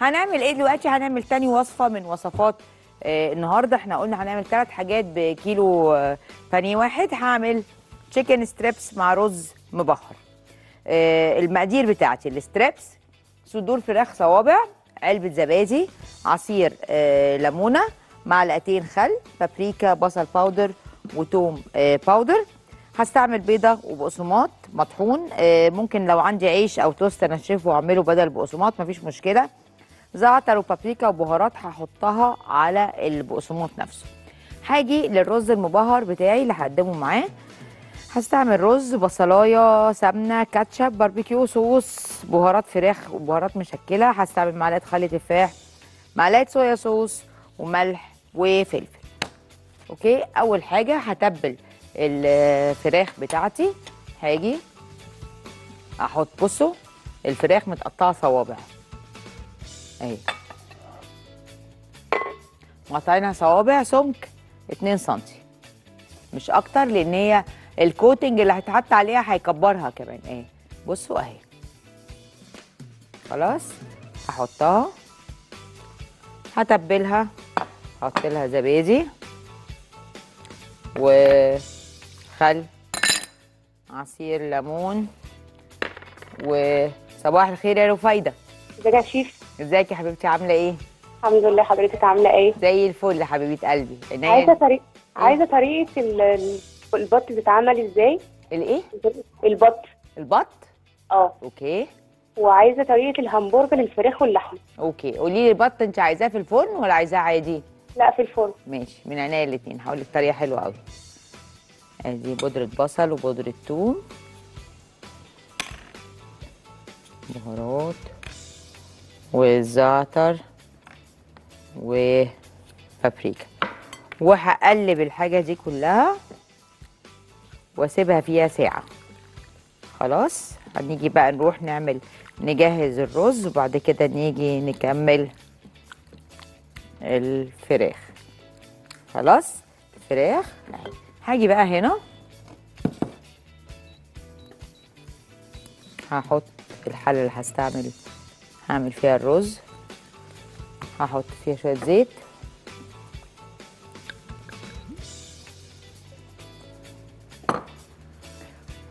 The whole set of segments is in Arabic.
هنعمل إيه دلوقتي؟ هنعمل تاني وصفة من وصفات آه النهارده إحنا قلنا هنعمل ثلاث حاجات بكيلو آه بانيه واحد. هعمل chicken strips مع رز مبهر آه المقادير بتاعتي ال strips صدور فراخ صوابع علبة زبادي عصير آه ليمونة معلقتين خل بابريكا بصل powder وتوم آه powder هستعمل بيضة وبقسماط مطحون. آه ممكن لو عندي عيش أو توست أنشفه وأعمله بدل بقسماط مفيش مشكلة. زعتر وبابريكا وبهارات هحطها على البقسماط نفسه. هاجي للرز المبهر بتاعي اللي هقدمه معاه. هستعمل رز بصلاية سمنة كاتشب barbecue sauce بهارات فراخ وبهارات مشكلة. هستعمل معلقة خل تفاح معلقة soya sauce وملح وفلفل. okay؟ أول حاجة هتبل الفراخ بتاعتي. هاجي أحط بصوا الفراخ متقطعة صوابع. اهي مقطعينها صوابع سمك 2 سم مش أكتر لأن هي الكوتنج اللي هيتحط عليها هيكبرها كمان. اهي بصوا اهي خلاص هحطها. هتبلها. أحط لها زبادي. وخل عصير ليمون وصباح الخير يا رفايدة. ازيك يا شيف؟ ازيك يا حبيبتي عاملة إيه؟ الحمد لله حضرتك عاملة إيه؟ زي الفل يا حبيبة قلبي. عينيا. عايزة طريقه عايزة طريقة ال- ال- البط بتتعمل إزاي؟ الايه؟ البط. البط؟ آه. okay. وعايزة طريقة الهمبرجر للفراخ واللحمة. okay. قولي لي البط انت عايزاه في الفرن ولا عايزاه عادي؟ لا في الفرن. ماشي. من عينيا الاثنين هقول لك طريقة حلوة قوي. ادي بودرة بصل وبودرة ثوم بهارات. والزعتر وبابريكا وهقلب الحاجة دي كلها واسيبها فيها ساعة. خلاص هنيجي بقى نروح نعمل نجهز الرز وبعد كده نيجي نكمل الفراخ. خلاص؟ الفراخ هاجي بقى هنا. هحط الحلة اللي هستعمل هعمل فيها الرز. هحط فيها شوية زيت.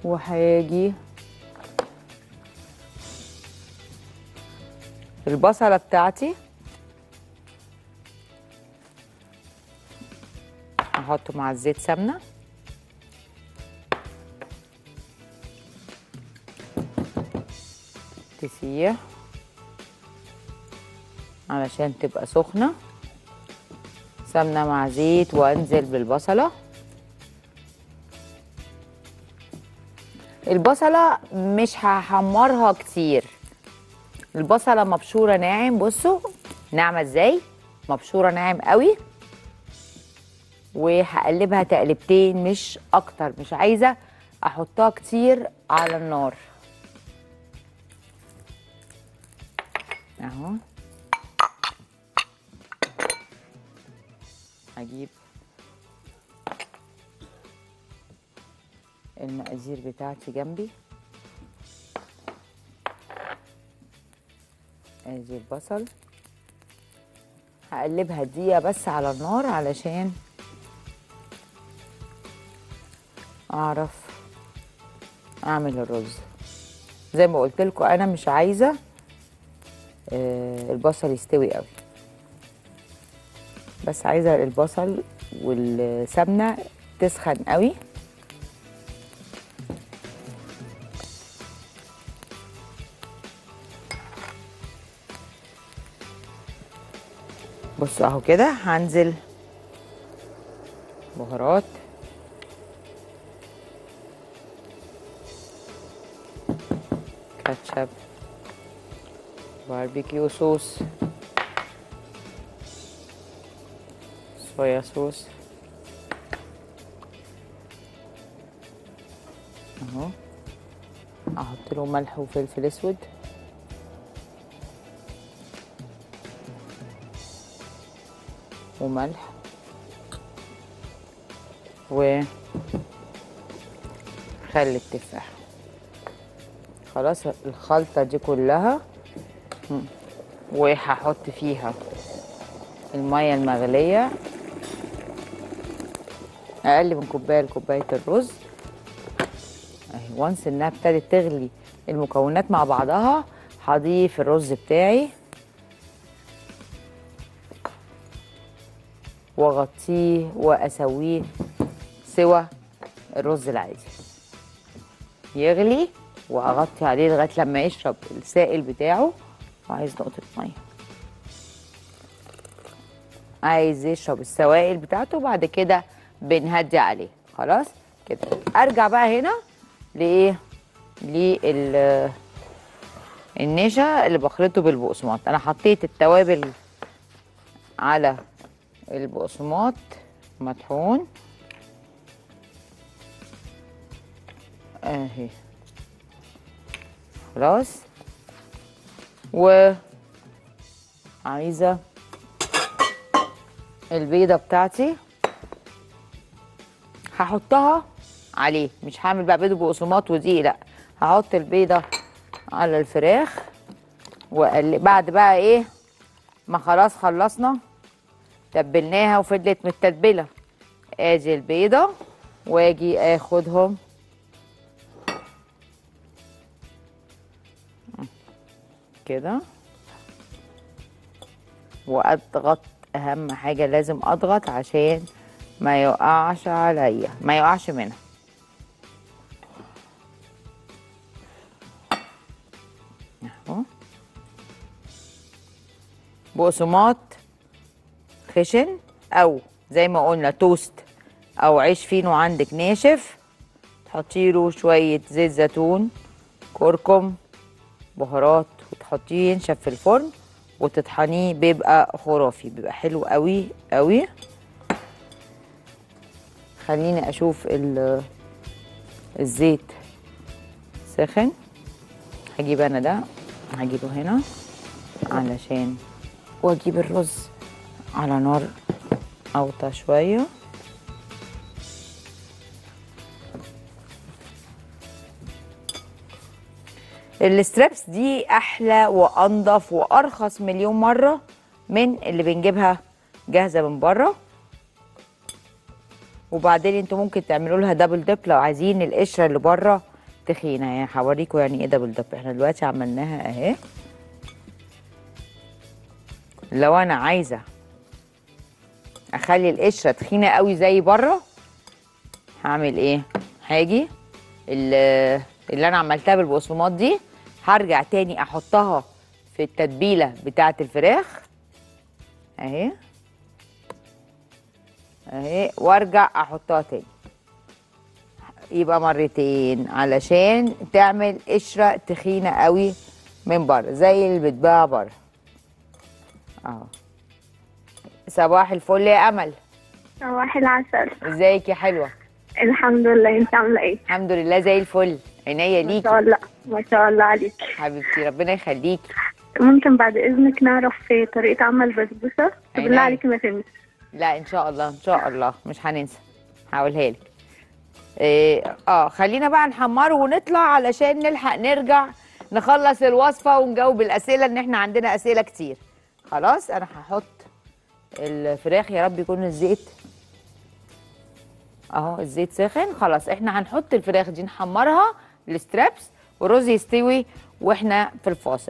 وهاجي البصلة بتاعتي. هحطه مع الزيت سمنة. تسيح. علشان تبقى سخنة. سمنة مع زيت وأنزل بالبصلة. البصلة مش هحمرها كتير. البصلة مبشورة ناعم. بصوا ناعمة إزاي؟ مبشورة ناعم قوي. وهقلبها تقلبتين مش أكتر. مش عايزة أحطها كتير على النار. أهو. هجيب المقادير بتاعتي جنبي. ادي البصل هقلبها دقيقة بس على النار علشان أعرف أعمل الرز. زي ما قلت لكم أنا مش عايزة آه، البصل يستوي قوي. بس عايزة البصل والسمنة تسخن قوي. بصوا اهو كده هنزل بهارات. كاتشب باربيكيو صوص. صويا صوص أهو. أحط له ملح وفلفل أسود. وملح. و خل التفاح. خلاص الخلطة دي كلها. وهحط فيها المية المغلية. أقل من كوباية لكوباية الرز. أهي وانس انها ابتدت تغلي المكونات مع بعضها هضيف الرز بتاعي. واغطيه وأسويه سوى الرز العادي. يغلي وأغطي عليه لغاية لما يشرب السائل بتاعه. وعايز نقطة مية. عايز يشرب السوائل بتاعته بعد كده بنهدي عليه. خلاص؟ كده. أرجع بقى هنا لإيه؟ لل النشا اللي بخلطه بالبقسماط. أنا حطيت التوابل على البقسماط. مطحون أهي. خلاص. و عايزة البيضة بتاعتي. هحطها عليه. مش هعمل بقى بيض بقسماط ودقيق لا. هحط البيضة على الفراخ وأقلب. بعد بقى إيه؟ ما خلاص خلصنا تبلناها وفضلت متتبلة. ادي البيضة وآجي آخدهم. كده. وأضغط أهم حاجة لازم أضغط عشان ما يقعش عليا ما يقعش منها. أهو. بقسماط خشن أو زي ما قلنا توست أو عيش فينو عندك ناشف. تحطي له شوية زيت زيتون كركم بهارات وتحطيه ينشف في الفرن وتطحنيه بيبقى خرافي بيبقى حلو قوي قوي. خليني أشوف ال- الزيت. سخن هجيب أنا ده هجيبه هنا علشان وأجيب الرز على نار اوطى شوية. ال strips دي أحلى وأنضف وأرخص مليون مرة من اللي بنجيبها جاهزة من بره. وبعدين أنتوا ممكن تعملوا لها double dip لو عايزين القشرة اللي بره تخينة. يعني هوريكم يعني إيه دبل ديب إحنا دلوقتي عملناها اهي. لو أنا عايزة اخلي القشرة تخينة قوي زي بره هعمل إيه؟ هاجي ال- اللي أنا عملتها بالبقسماط دي هرجع تاني احطها في التتبيلة بتاعة الفراخ. اهي. اهي وارجع احطها تاني. يبقى مرتين علشان تعمل قشرة تخينة قوي من بره زي اللي بتباع بره. اهو. صباح الفل يا أمل. صباح العسل. ازيك يا حلوة؟ الحمد لله انت عاملة إيه؟ الحمد لله زي الفل. عينيا ما ليكي. شاء الله ما شاء الله عليك. حبيبتي ربنا يخليكي. ممكن بعد إذنك نعرف طريقة عمل بسبوسة. بالله عليكي ما تنسي لا إن شاء الله إن شاء الله. مش هننسى. هقولها لك. إيه آه خلينا بقى نحمره ونطلع علشان نلحق نرجع نخلص الوصفة ونجاوب الأسئلة إن إحنا عندنا أسئلة كتير. خلاص أنا هحط الفراخ يا رب يكون الزيت أهو الزيت سخن خلاص إحنا هنحط الفراخ دي نحمرها السترابس والرز يستوي وإحنا في الفاصل.